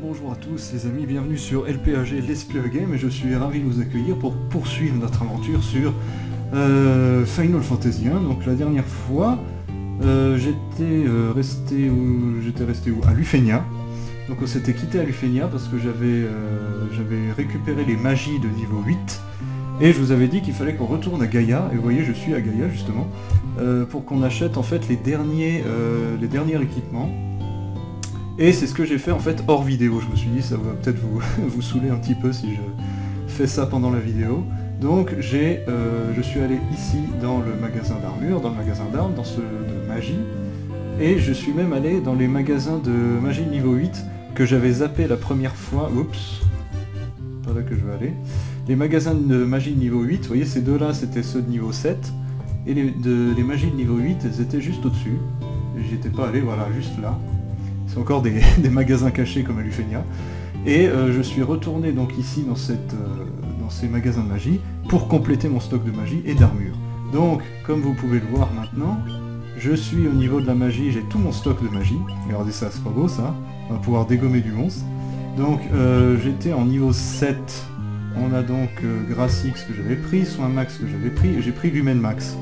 bonjour à tous les amis, bienvenue sur LPAG Let's Play Game. Et je suis ravi de vous accueillir pour poursuivre notre aventure sur euh, Final Fantasy 1. Donc la dernière fois, euh, j'étais euh, resté j'étais resté où? À Lufenia. Donc on s'était quitté à Lufenia parce que j'avais j'avais récupéré les magies de niveau 8 et je vous avais dit qu'il fallait qu'on retourne à Gaïa, et vous voyez je suis à Gaïa justement, pour qu'on achète en fait les derniers, les derniers équipements et c'est ce que j'ai fait en fait hors vidéo. Je me suis dit ça va peut-être vous, vous saouler un petit peu si je fais ça pendant la vidéo. Donc j'ai, euh, je suis allé ici dans le magasin d'armure, dans le magasin d'armes, dans ce de magie. Et je suis même allé dans les magasins de magie niveau 8 que j'avais zappé la première fois. Oups, pas là que je vais aller. Les magasins de magie niveau 8, vous voyez ces deux-là c'était ceux de niveau 7. Et les, de, les magies de niveau 8, elles étaient juste au-dessus. J'y étais pas allé, voilà, juste là. C'est encore des, magasins cachés comme à Lufenia. Et euh, je suis retourné donc ici euh, dans ces magasins de magie pour compléter mon stock de magie et d'armure. Donc, comme vous pouvez le voir maintenant, je suis au niveau de la magie, j'ai tout mon stock de magie. Regardez ça, c'est pas beau ça On va pouvoir dégommer du monstre. Donc euh, j'étais en niveau 7. On a donc Gracix que j'avais pris, Soin Max que j'avais pris, et j'ai pris Lumen Max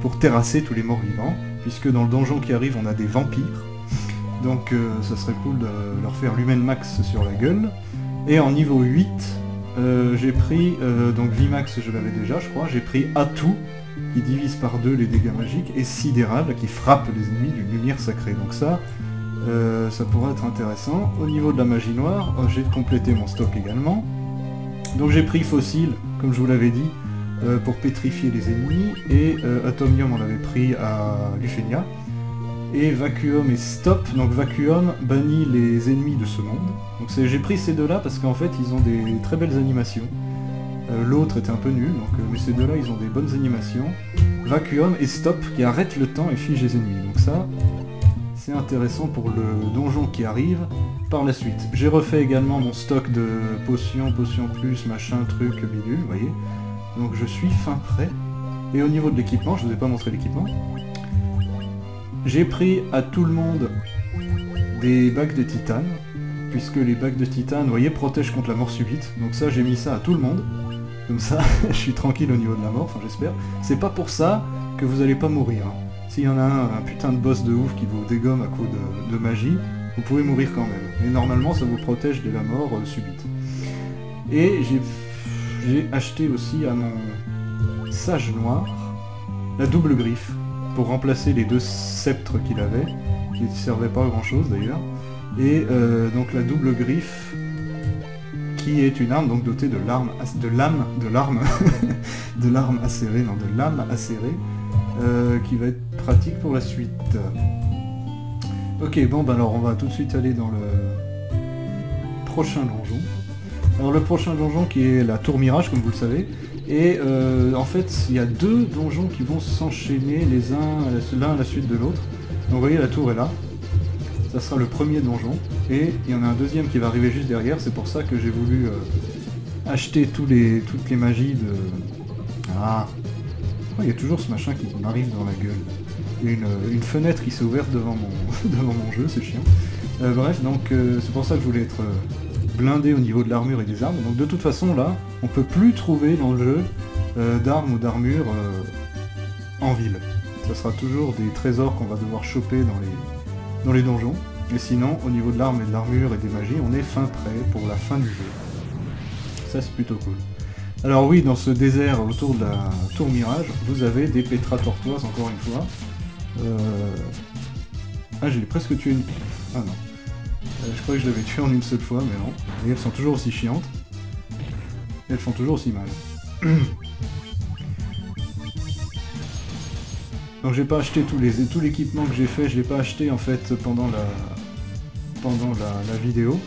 pour terrasser tous les morts vivants, puisque dans le donjon qui arrive on a des vampires. Donc euh, ça serait cool de leur faire l'humain max sur la gueule. Et en niveau 8, euh, j'ai pris, euh, donc VMAX je l'avais déjà je crois, j'ai pris Atout, qui divise par deux les dégâts magiques, et Sidéral, qui frappe les ennemis d'une lumière sacrée. Donc ça, ça pourrait être intéressant. Au niveau de la magie noire, j'ai complété mon stock également. Donc j'ai pris Fossile, comme je vous l'avais dit, pour pétrifier les ennemis, et Atomium on l'avait pris à Lufenia et Vacuum et Stop. Donc Vacuum bannit les ennemis de ce monde. Donc j'ai pris ces deux-là parce qu'en fait ils ont des très belles animations. Euh, l'autre était un peu nul, donc, euh, mais ces deux-là ils ont des bonnes animations. Vacuum et Stop qui arrêtent le temps et figent les ennemis. Donc ça, c'est intéressant pour le donjon qui arrive par la suite. J'ai refait également mon stock de potions, potions plus, machin, truc, bidule, vous voyez. Donc je suis fin prêt. Et au niveau de l'équipement, je vous ai pas montré l'équipement, j'ai pris à tout le monde des bacs de titane, puisque les bacs de titane, vous voyez, protègent contre la mort subite. Donc ça, j'ai mis ça à tout le monde. Comme ça, je suis tranquille au niveau de la mort, enfin j'espère. C'est pas pour ça que vous allez pas mourir. S'il y en a un, un, putain de boss de ouf qui vous dégomme à coup de, magie, vous pouvez mourir quand même. Mais normalement, ça vous protège de la mort euh, subite. Et j'ai acheté aussi à mon sage noir la double griffe remplacer les deux sceptres qu'il avait, qui ne servaient pas grand chose d'ailleurs. Et euh, donc la double griffe, qui est une arme donc dotée de l'arme, de lame, de l'arme, de l'arme acérée, non, de lame acérée, euh, qui va être pratique pour la suite. Ok, bon, ben alors on va tout de suite aller dans le prochain donjon. Alors le prochain donjon qui est la tour mirage, comme vous le savez, et euh, en fait, il y a deux donjons qui vont s'enchaîner les uns l'un à la suite de l'autre. Donc vous voyez, la tour est là. Ça sera le premier donjon. Et il y en a un deuxième qui va arriver juste derrière. C'est pour ça que j'ai voulu euh, acheter toutes les magies de... Ah Il y a toujours ce machin qui m'arrive dans la gueule. Une, une fenêtre qui s'est ouverte devant mon, devant mon jeu, c'est chiant. Euh, bref, donc c'est pour ça que je voulais être blindé au niveau de l'armure et des armes. Donc de toute façon là, on peut plus trouver dans le jeu euh, d'armes ou d'armure euh, en ville. Ça sera toujours des trésors qu'on va devoir choper dans les, dans les donjons. Et sinon, au niveau de l'arme et de l'armure et des magies, on est fin prêt pour la fin du jeu. Ça c'est plutôt cool. Alors oui, dans ce désert autour de la tour Mirage, vous avez des pétras tortoises encore une fois. Euh, ah, j'ai presque tué une... Ah non. Euh, je crois que je l'avais tué en une seule fois, mais non. Et elles sont toujours aussi chiantes. Et elles font toujours aussi mal. Donc j'ai pas acheté tous les tout l'équipement que j'ai fait, je l'ai pas acheté en fait pendant la pendant la, vidéo.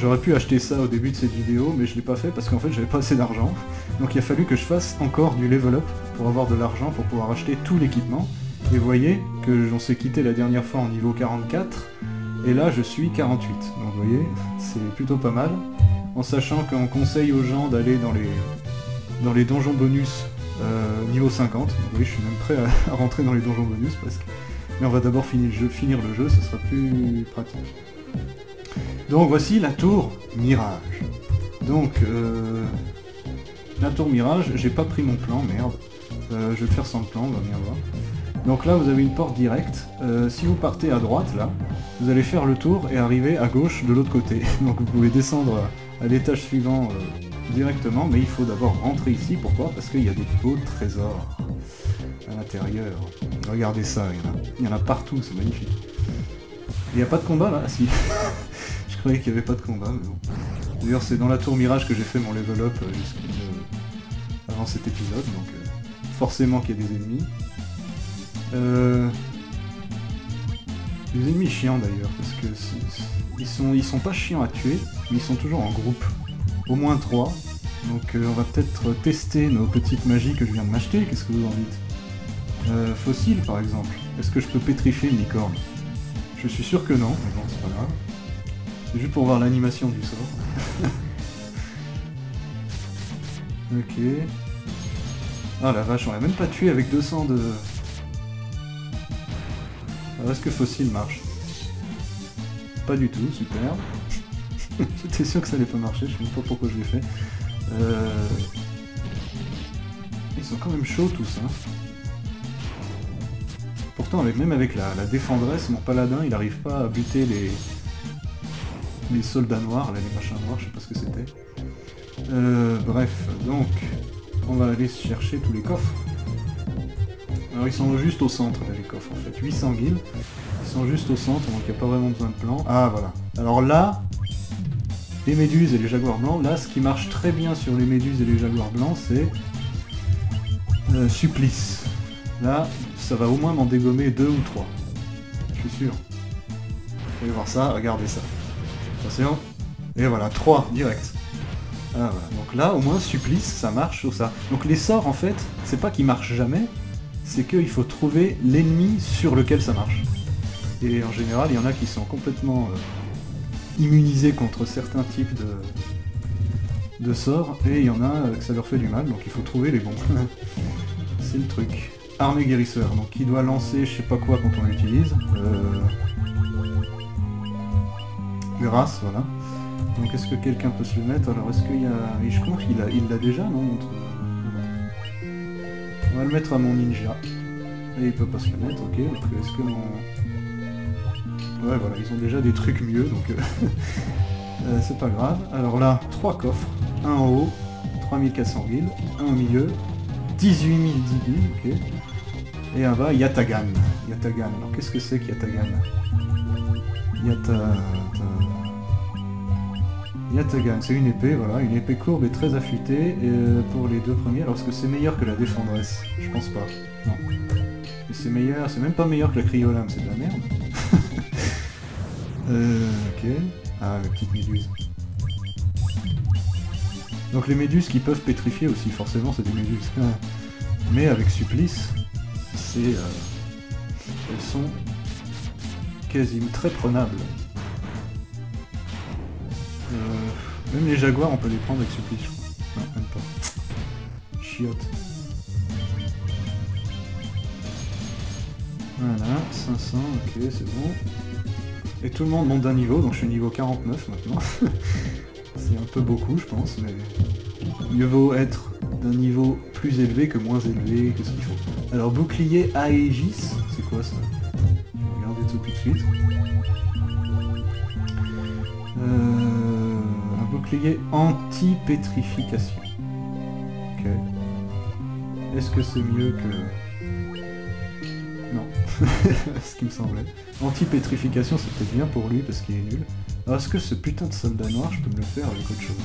J'aurais pu acheter ça au début de cette vidéo, mais je l'ai pas fait parce qu'en fait j'avais pas assez d'argent. Donc il a fallu que je fasse encore du level up pour avoir de l'argent pour pouvoir acheter tout l'équipement. Et vous voyez que j'en s'est quitté la dernière fois en niveau 44. Et là, je suis 48. Donc vous voyez, c'est plutôt pas mal. En sachant qu'on conseille aux gens d'aller dans les, dans les donjons bonus euh, niveau 50. Donc vous voyez, je suis même prêt à, rentrer dans les donjons bonus presque. Mais on va d'abord finir, le jeu, ce sera plus pratique. Donc voici la tour Mirage. Donc euh, la tour Mirage, j'ai pas pris mon plan, merde. Euh, je vais faire sans plan, on va bien voir. Donc là vous avez une porte directe. Euh, si vous partez à droite là, vous allez faire le tour et arriver à gauche de l'autre côté. Donc vous pouvez descendre à l'étage suivant euh, directement, mais il faut d'abord rentrer ici. Pourquoi? Parce qu'il y a des beaux trésors à l'intérieur. Regardez ça, il y en a, partout, c'est magnifique. Il n'y a pas de combat là? Si. Je croyais qu'il n'y avait pas de combat, mais bon. D'ailleurs c'est dans la tour Mirage que j'ai fait mon level up euh, euh, avant cet épisode, donc forcément qu'il y a des ennemis. Euh, Des ennemis chiants d'ailleurs, parce que ils sont, ils sont pas chiants à tuer, mais ils sont toujours en groupe. Au moins trois. Donc euh, on va peut-être tester nos petites magies que je viens de m'acheter, qu'est-ce que vous en dites? Euh, Fossile par exemple. Est-ce que je peux pétrifier une licorne? Je suis sûr que non, mais bon c'est pas grave. C'est juste pour voir l'animation du sort. ok. Ah la vache, on l'a même pas tué avec 200 de... Alors est-ce que fossile marche Pas du tout, super. J'étais sûr que ça allait pas marcher, je sais même pas pourquoi je l'ai fait. Euh, Ils sont quand même chauds tous, hein. Pourtant, même avec la, défendresse, mon paladin, il arrive pas à buter les... les soldats noirs, les machins noirs, je sais pas ce que c'était. Euh, bref, donc, on va aller chercher tous les coffres. Alors ils sont juste au centre, là, les coffres, en fait. 800 guildes. Ils sont juste au centre, donc il n'y a pas vraiment besoin de plan. Ah, voilà. Alors là, les méduses et les jaguars blancs, là, ce qui marche très bien sur les méduses et les jaguars blancs, c'est... supplice. Là, ça va au moins m'en dégommer deux ou trois. Je suis sûr. Vous allez voir ça, regardez ça. Attention. Et voilà, trois, direct. Ah, voilà. Donc là, au moins, supplice, ça marche sur ça. Donc les sorts, en fait, c'est pas qu'ils marchent jamais, c'est qu'il faut trouver l'ennemi sur lequel ça marche. Et en général, il y en a qui sont complètement euh, immunisés contre certains types de, de sorts, et il y en a euh, que ça leur fait du mal, donc il faut trouver les bons. c'est le truc. Armée guérisseur, donc qui doit lancer je sais pas quoi quand on l'utilise. Euh... Grâce, voilà. Donc est-ce que quelqu'un peut se le mettre? Alors est-ce qu'il y a... je a... il l'a déjà, non. On va le mettre à mon ninja. Et il peut pas se le mettre, ok. Donc est-ce que mon... Ouais voilà, ils ont déjà des trucs mieux, donc... euh, euh, c'est pas grave. Alors là, trois coffres. Un en haut, 3400 guildes. Un au milieu, 18 010 guildes, ok. Et en bas, Yatagan. Yatagan. Alors qu'est-ce que c'est que Yatagan Yata... Yatagan, c'est une épée, voilà, une épée courbe et très affûtée euh, pour les deux premiers. Alors est-ce que c'est meilleur que la défendresse? Je pense pas. Non. C'est meilleur, c'est même pas meilleur que la cryolame, c'est de la merde. euh, ok. Ah, la petite méduse. Donc les méduses qui peuvent pétrifier aussi, forcément c'est des méduses. Mais avec supplice, c'est... euh, elles sont quasiment très prenables. Même les jaguars, on peut les prendre avec supplice, je crois. Non, même pas. Chiotte. Voilà, 500, ok, c'est bon. Et tout le monde monte d'un niveau, donc je suis niveau 49 maintenant. c'est un peu beaucoup, je pense, mais mieux vaut être d'un niveau plus élevé que moins élevé, que ce qu'il faut. Alors, bouclier Aegis, c'est quoi ça? Regarder tout de suite. Euh, bouclier anti-pétrification. Ok. Est-ce que c'est mieux que... Non. ce qui me semblait. Anti-pétrification, peut-être bien pour lui parce qu'il est nul. Alors est-ce que ce putain de soldat noir, je peux me le faire avec autre chose?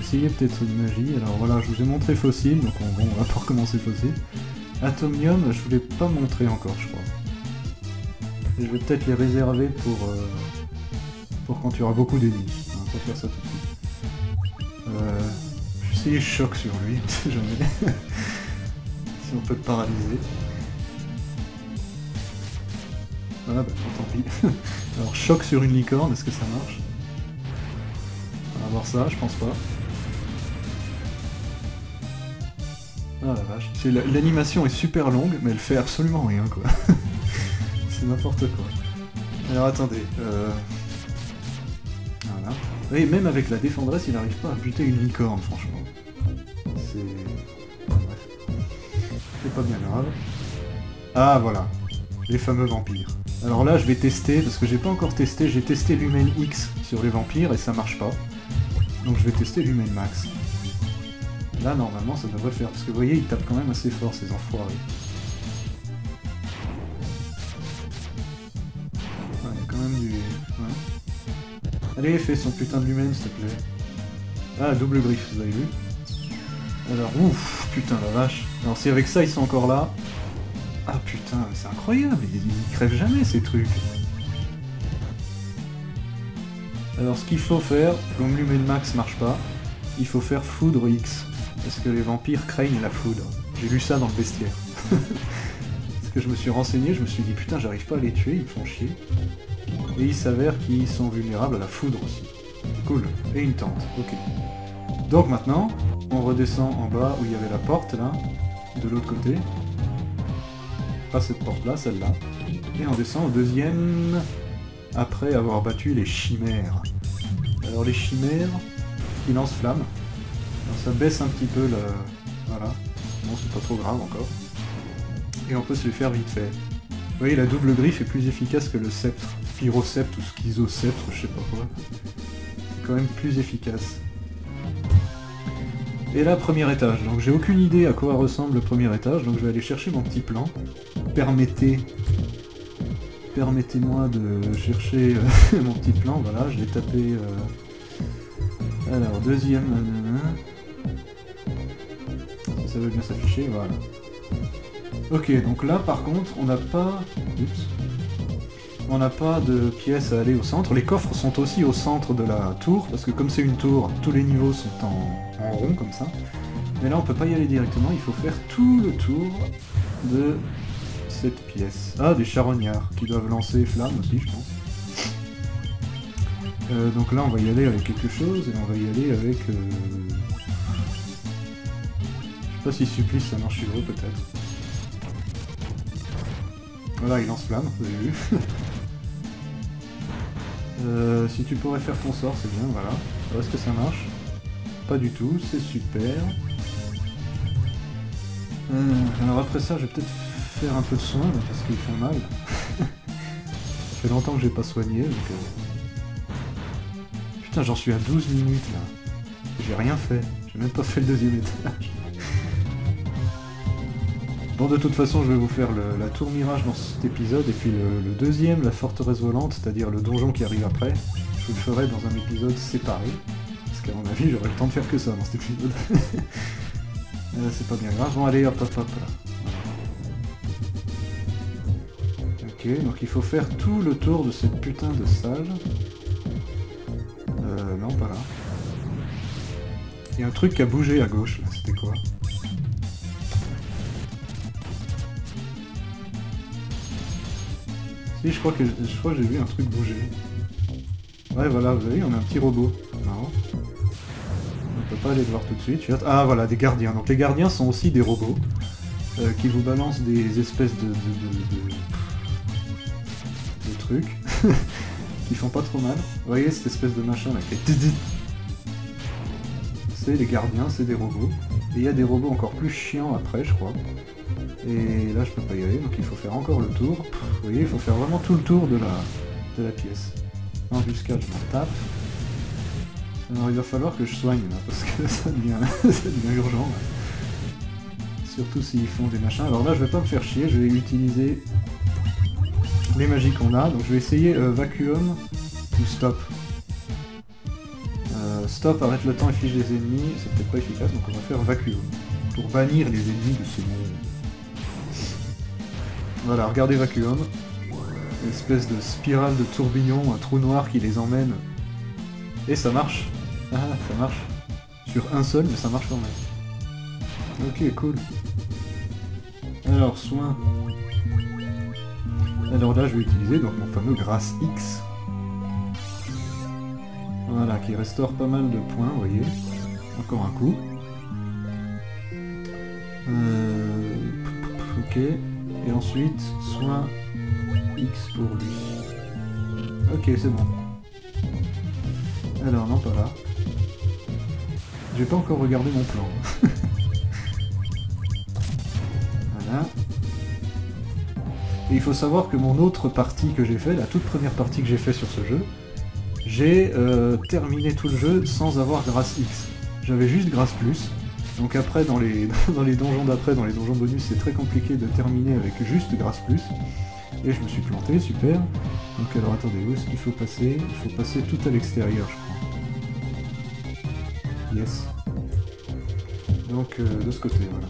Essayez peut-être une magie. Alors voilà, je vous ai montré fossile, donc on, bon, on va pas recommencer fossile. Atomium, je voulais pas montrer encore, je crois. Et je vais peut-être les réserver pour, euh, pour quand il y aura beaucoup d'ennemis. On va pas faire ça tout de suite. Euh, je vais essayer choc sur lui, on sait jamais. si on peut le paralyser. Ah bah tant pis. Alors choc sur une licorne, est-ce que ça marche? On va voir ça, je pense pas. Ah la vache. L'animation est super longue, mais elle fait absolument rien quoi. C'est n'importe quoi. Alors attendez. Euh... Oui, même avec la défendresse, il n'arrive pas à buter une licorne, franchement. C'est... C'est pas bien grave. Ah, voilà. Les fameux vampires. Alors là, je vais tester, parce que j'ai pas encore testé, j'ai testé l'Humain X sur les vampires et ça marche pas. Donc je vais tester l'Humain Max. Là, normalement, ça devrait le faire, parce que vous voyez, ils tapent quand même assez fort, ces enfoirés. Allez, fais son putain de l'humain, s'il te plaît. Ah, double griffe, vous avez vu Alors, ouf, putain la vache. Alors si avec ça, ils sont encore là... Ah putain, c'est incroyable, ils, ils crèvent jamais, ces trucs. Alors ce qu'il faut faire, comme l'humain max marche pas, il faut faire foudre X. Parce que les vampires craignent la foudre. J'ai lu ça dans le bestiaire. Que je me suis renseigné, je me suis dit putain j'arrive pas à les tuer, ils me font chier. Et il s'avère qu'ils sont vulnérables à la foudre aussi. Cool. Et une tente, ok. Donc maintenant, on redescend en bas où il y avait la porte là, de l'autre côté. Pas cette porte là, celle-là. Et on descend au deuxième, après avoir battu les chimères. Alors les chimères, qui lancent flamme. ça baisse un petit peu le... Voilà. Bon, c'est pas trop grave encore. Et on peut se les faire vite fait. Vous voyez, la double griffe est plus efficace que le sceptre. Pyroceptre ou schizoceptre, je sais pas quoi. C'est quand même plus efficace. Et là, premier étage. Donc j'ai aucune idée à quoi ressemble le premier étage, donc je vais aller chercher mon petit plan. Permettez... Permettez-moi de chercher euh, mon petit plan, voilà, je l'ai tapé... Euh, alors, deuxième... Ça veut bien s'afficher, voilà. Ok, donc là, par contre, on n'a pas... On n'a pas de pièces à aller au centre. Les coffres sont aussi au centre de la tour, parce que comme c'est une tour, tous les niveaux sont en, rond comme ça. Mais là on peut pas y aller directement, il faut faire tout le tour de cette pièce. Ah, des charognards qui doivent lancer flammes aussi, je pense. Euh, donc là on va y aller avec quelque chose, et on va y aller avec... Euh... Je sais pas si supplice ça marche sur eux peut-être. Voilà, il lance flamme, vous avez vu. Euh, si tu pourrais faire ton sort, c'est bien, voilà. Est-ce que ça marche? Pas du tout, c'est super. Euh, alors après ça, je vais peut-être faire un peu de soin, parce qu'ils font mal. ça fait longtemps que j'ai pas soigné, donc... Euh. Putain, j'en suis à 12 minutes, là. J'ai rien fait. J'ai même pas fait le deuxième étage. Bon, de toute façon, je vais vous faire la tour mirage dans cet épisode, et puis le, deuxième, la forteresse volante, c'est-à-dire le donjon qui arrive après, je vous le ferai dans un épisode séparé, parce qu'à mon avis, j'aurai le temps de faire que ça dans cet épisode. euh, c'est pas bien grave. Bon, allez, hop, hop, hop, Ok, donc il faut faire tout le tour de cette putain de salle. Euh, non, pas là. Il y a un truc qui a bougé à gauche, là, c'était quoi? Si, je crois que je crois j'ai vu un truc bouger. Ouais, voilà, vous voyez, on a un petit robot. Non. On peut pas aller le voir tout de suite. Ah, voilà, des gardiens. Donc les gardiens sont aussi des robots euh, qui vous balancent des espèces de, de, de, trucs qui font pas trop mal. Vous voyez cette espèce de machin là qui fait... Les gardiens, c'est des robots. Et il y a des robots encore plus chiants après, je crois. Et là, je peux pas y aller, donc il faut faire encore le tour. vous voyez, il faut faire vraiment tout le tour de la, de la pièce. Embuscade, je m'en tape. Alors il va falloir que je soigne là, parce que ça devient, ça devient urgent. Surtout s'ils font des machins. Alors là, je vais pas me faire chier, je vais utiliser les magies qu'on a. Donc je vais essayer euh, Vacuum ou Stop. Stop, arrête le temps et fiche les ennemis, c'est peut-être pas efficace, donc on va faire Vacuum. Pour bannir les ennemis de ce monde. Voilà, regardez Vacuum. Espèce de spirale de tourbillon, un trou noir qui les emmène. Et ça marche. Ah, ça marche. Sur un seul, mais ça marche quand même. Ok, cool. Alors, soin. Alors là, je vais utiliser donc mon fameux grâce X. Voilà, qui restaure pas mal de points, vous voyez. Encore un coup. Euh... Ok. Et ensuite, soin X pour lui. Ok, c'est bon. Alors, non, pas là. J'ai pas encore regardé mon plan. voilà. Et il faut savoir que mon autre partie que j'ai fait, la toute première partie que j'ai fait sur ce jeu, j'ai euh, terminé tout le jeu sans avoir grâce X. J'avais juste grâce plus. Donc après, dans les, dans les donjons d'après, dans les donjons bonus, c'est très compliqué de terminer avec juste grâce plus. Et je me suis planté, super. Donc alors attendez, où est-ce qu'il faut passer? Il faut passer tout à l'extérieur, je crois. Yes. Donc euh, de ce côté, voilà.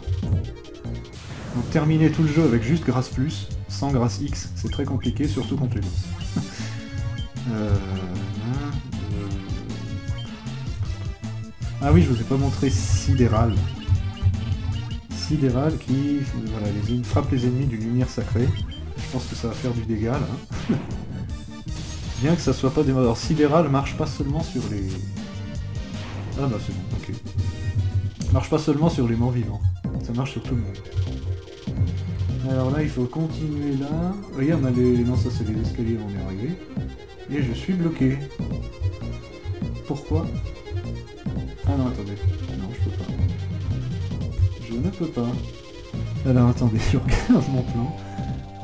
Donc terminer tout le jeu avec juste grâce plus, sans grâce X, c'est très compliqué, surtout contre les boss. Ah oui, je vous ai pas montré Sidéral. Sidéral qui voilà, frappe les ennemis d'une lumière sacrée. Je pense que ça va faire du dégât là. Bien que ça soit pas des. Alors Sidéral marche pas seulement sur les. Ah bah c'est bon, ok. Marche pas seulement sur les morts vivants. Ça marche sur tout le monde. Alors là il faut continuer là. Regarde on a les. Non ça c'est les escaliers on est arrivé. Et je suis bloqué. Pourquoi? Ah non, attendez. Non, je peux pas. Je ne peux pas. Alors attendez, je regarde mon plan.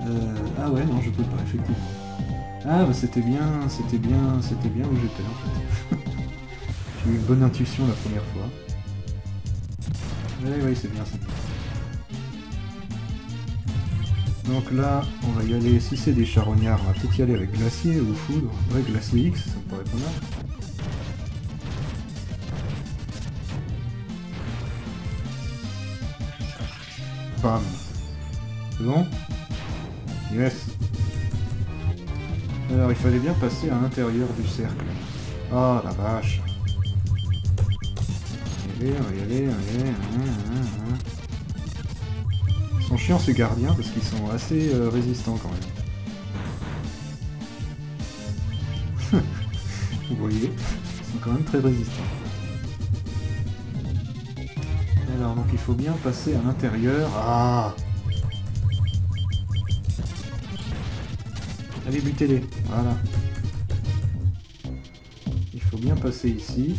Euh, ah ouais, non, je peux pas, effectivement. Ah bah c'était bien, c'était bien, c'était bien où j'étais en fait. J'ai eu une bonne intuition la première fois. Oui, oui, c'est bien, c'est bien. Donc là, on va y aller, si c'est des charognards, on va peut-être y aller avec glacier ou foudre. Ouais, glacier X, ça me paraît pas mal. C'est bon Yes. Alors, il fallait bien passer à l'intérieur du cercle. Oh la vache. Hein, hein, hein. Ils sont chiants ces gardiens parce qu'ils sont assez euh, résistants quand même. Vous voyez, ils sont quand même très résistants. Alors donc il faut bien passer à l'intérieur. Ah Allez butez-les, voilà. Il faut bien passer ici.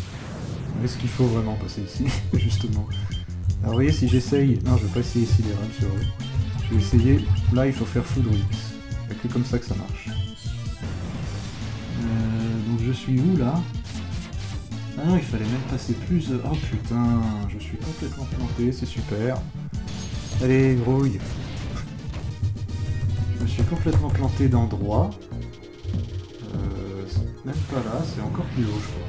Est-ce qu'il faut vraiment passer ici, justement? Alors vous voyez si j'essaye... Non je vais pas essayer ici les rames sur eux. Je vais essayer... Là il faut faire foudre X. A que comme ça que ça marche. Euh, donc je suis où là? Ah non il fallait même passer plus... Oh putain, je suis complètement planté, c'est super. Allez grouille Je me suis complètement planté d'endroit. Euh, même pas là, c'est encore plus haut je crois.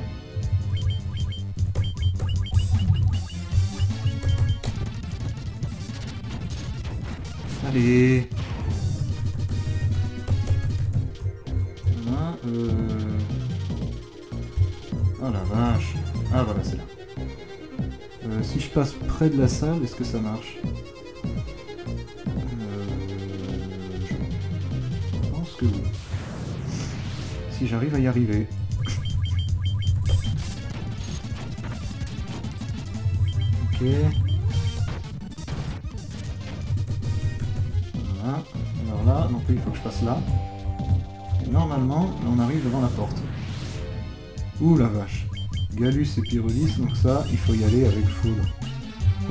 Allez Voilà, euh... Oh la vache Ah voilà, c'est là. Euh, si je passe près de la salle, est-ce que ça marche? Euh... Je pense que oui. Si j'arrive à y arriver. Ok. Alors là, non plus, il faut que je passe là. normalement, on arrive devant la porte. Ouh la vache. Galus et Pyrolis, donc ça, il faut y aller avec foudre.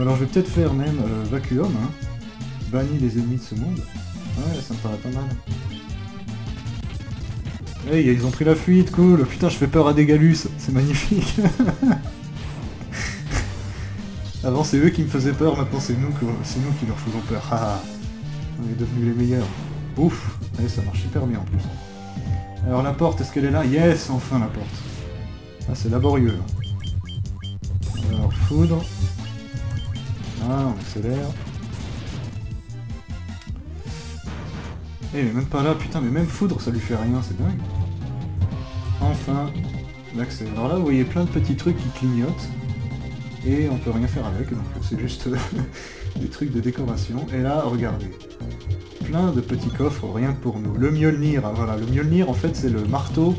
Alors je vais peut-être faire même euh, Vacuum, hein. Banni les ennemis de ce monde. Ouais, ça me paraît pas mal. Hey, ils ont pris la fuite, cool Putain, je fais peur à des Galus, c'est magnifique Avant, c'est eux qui me faisaient peur, maintenant c'est nous, nous qui leur faisons peur. On est devenus les meilleurs. Ouf Allez, ça marche super bien en plus. Alors la porte, est-ce qu'elle est là? Yes Enfin la porte. Ah, c'est laborieux. Alors, foudre. Ah, on accélère. Eh, mais même pas là, putain, mais même foudre, ça lui fait rien, c'est dingue. Enfin, l'accès. Alors là, vous voyez plein de petits trucs qui clignotent. Et on peut rien faire avec, donc c'est juste des trucs de décoration. Et là, regardez plein de petits coffres rien que pour nous. Le Mjolnir, hein, voilà, le Mjolnir en fait c'est le marteau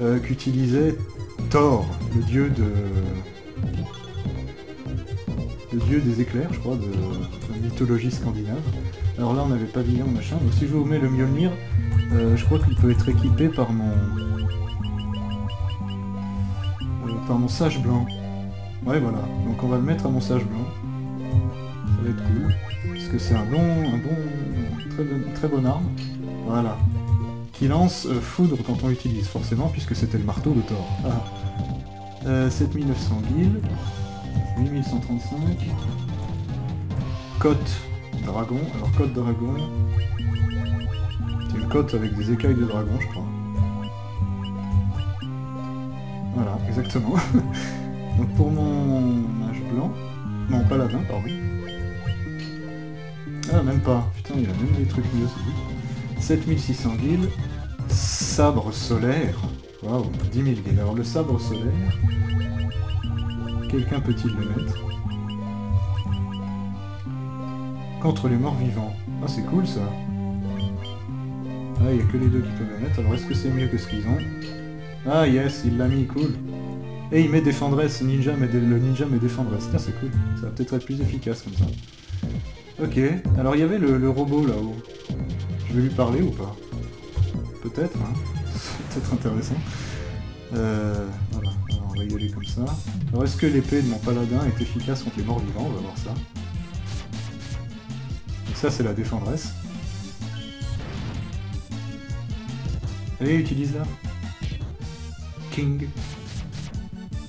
euh, qu'utilisait Thor, le dieu de... le dieu des éclairs, je crois, de, la mythologie scandinave. Alors là on avait pavillon machin, donc si je vous mets le Mjolnir, euh, je crois qu'il peut être équipé par mon par mon sage blanc. Ouais, voilà. Donc on va le mettre à mon sage blanc. Ça va être cool. Parce que c'est un bon... un bon... très, bon, très bonne arme. Voilà. Qui lance euh, foudre quand on l'utilise, forcément, puisque c'était le marteau de Thor. Ah. Euh, 7900 guilds. 8135. Côte dragon. Alors côte dragon. C'est une côte avec des écailles de dragon, je crois. Voilà, exactement. Donc pour mon mage blanc... Non, paladin, pardon. Ah, même pas. Putain, il y a même des trucs mieux, c'est vite. 7600 guilds. Sabre solaire. Waouh, 10 000 guilds. Alors le sabre solaire... Quelqu'un peut-il le mettre Contre les morts vivants. Ah, c'est cool ça. Ah, il n'y a que les deux qui peuvent le mettre. Alors est-ce que c'est mieux que ce qu'ils ont Ah yes, il l'a mis, cool. Et il met défendresse, ninja met le ninja met défendresse. Tiens, c'est cool. Ça va peut-être être plus efficace comme ça. Ok, alors il y avait le, robot là-haut. Je vais lui parler ou pas? Peut-être, hein peut-être intéressant. Euh, voilà on va y aller comme ça. Alors est-ce que l'épée de mon paladin est efficace contre les morts vivants? On va voir ça. Ça c'est la défendresse. Allez, utilise-la. King.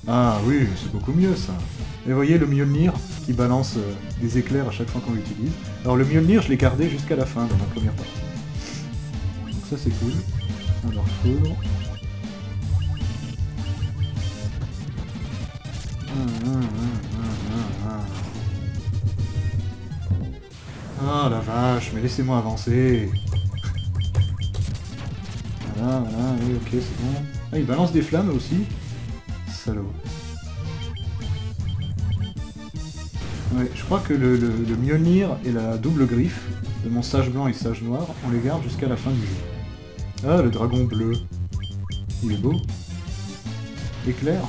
Ah oui, c'est beaucoup mieux ça. Et vous voyez le Mjolnir qui balance euh, des éclairs à chaque fois qu'on l'utilise. Alors le Mjolnir, je l'ai gardé jusqu'à la fin dans ma première partie. Donc ça c'est cool. Alors foudre. Ah la vache, mais laissez-moi avancer. Voilà, voilà, ok, c'est bon. Ah, il balance des flammes aussi. Salaud. Ouais, je crois que le, le, Mjolnir et la double griffe de mon sage blanc et sage noir, on les garde jusqu'à la fin du jeu. Ah, le dragon bleu. Il est beau. Éclair.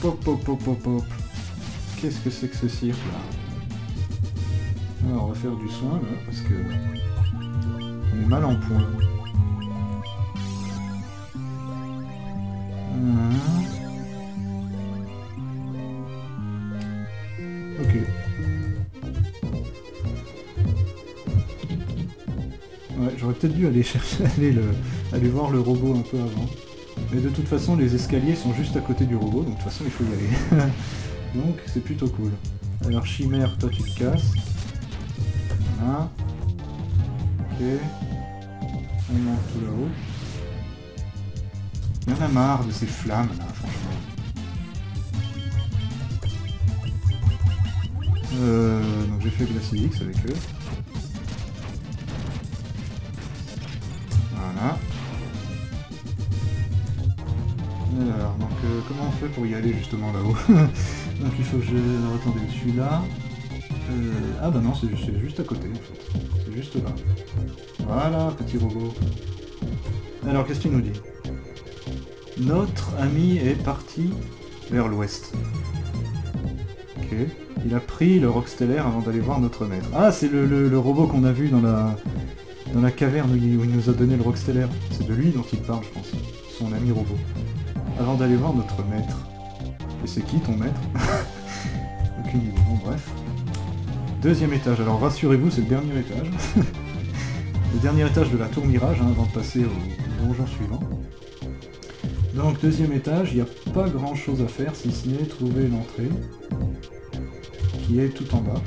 Pop, pop, pop, pop, pop. Qu'est-ce que c'est que ce cirque là Alors, on va faire du soin là, parce que on est mal en point. Hum. Dû aller chercher, aller, le, aller voir le robot un peu avant. Mais de toute façon, les escaliers sont juste à côté du robot, donc de toute façon, il faut y aller. donc, c'est plutôt cool. Alors, Chimère, toi, tu te casses. Voilà. Ok. On monte tout là-haut. Il y en a marre de ces flammes, là, franchement. Euh, donc j'ai fait Glacier X avec eux. Alors, donc euh, comment on fait pour y aller justement là-haut Donc il faut que je... Alors, attendez, celui-là... Euh... Ah bah non, c'est juste, à côté en fait. C'est juste là. Voilà, petit robot. Alors, qu'est-ce qu'il nous dit? Notre ami est parti vers l'ouest. Ok. Il a pris le roc stellaire avant d'aller voir notre maître. Ah, c'est le, robot qu'on a vu dans la, dans la caverne où il, nous a donné le roc stellaire. C'est de lui dont il parle, je pense. Son ami robot avant d'aller voir notre maître. Et c'est qui ton maître Aucune idée. Bon, bref. Deuxième étage. Alors rassurez-vous, c'est le dernier étage. le dernier étage de la tour Mirage, hein, avant de passer au donjon suivant. Donc deuxième étage, il n'y a pas grand chose à faire si ce n'est trouver l'entrée, qui est tout en bas.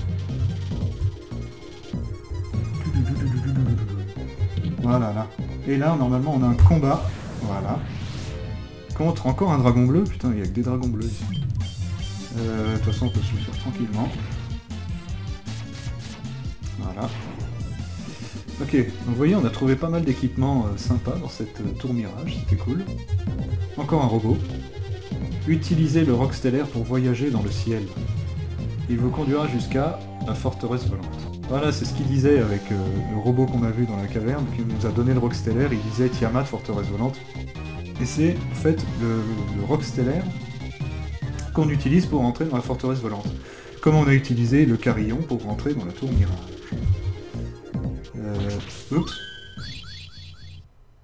Voilà, là. Et là, normalement, on a un combat. Voilà encore un dragon bleu. Putain, il y a que des dragons bleus ici. Euh, de toute façon, on peut se le faire tranquillement. Voilà. Ok, donc vous voyez, on a trouvé pas mal d'équipements euh, sympas dans cette euh, tour mirage, c'était cool. Encore un robot. Utilisez le roc stellaire pour voyager dans le ciel. Il vous conduira jusqu'à la forteresse volante. Voilà, c'est ce qu'il disait avec le robot qu'on a vu dans la caverne, qui nous a donné le roc stellaire, il disait Tiamat, forteresse volante et c'est en fait le, roc stellaire qu'on utilise pour rentrer dans la forteresse volante. Comme on a utilisé le carillon pour rentrer dans la tour Mirage. Euh, oups.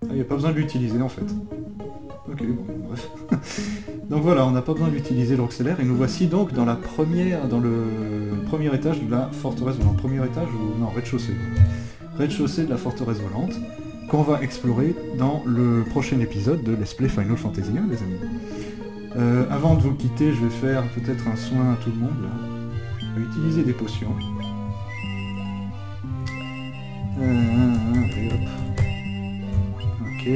Il ah, n'y a pas besoin de l'utiliser en fait. Ok. bon, bref. donc voilà, on n'a pas besoin d'utiliser le roxelaire, et nous voici donc dans la première, dans le premier étage de la forteresse volante. Premier étage ou non, rez-de-chaussée. Rez-de-chaussée de la forteresse volante, qu'on va explorer dans le prochain épisode de Let's Play Final Fantasy 1, les amis. Euh, avant de vous quitter, je vais faire peut-être un soin à tout le monde. Là. Utiliser des potions. Euh. Ok,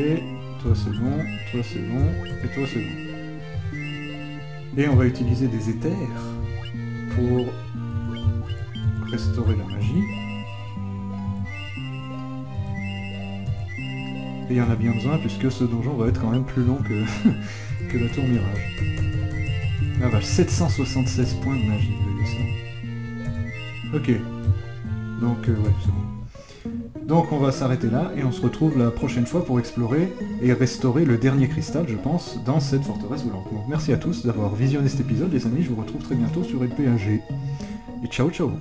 toi c'est bon, toi c'est bon, et toi c'est bon. Et on va utiliser des éthers pour restaurer la magie. Et il y en a bien besoin puisque ce donjon va être quand même plus long que, que la tour Mirage. Ah vache, 776 points de magie, vous voyez ça. Ok. Donc, euh, ouais, c'est bon. Donc on va s'arrêter là et on se retrouve la prochaine fois pour explorer et restaurer le dernier cristal, je pense, dans cette forteresse volante. Donc merci à tous d'avoir visionné cet épisode, les amis, je vous retrouve très bientôt sur LPAG. Et ciao ciao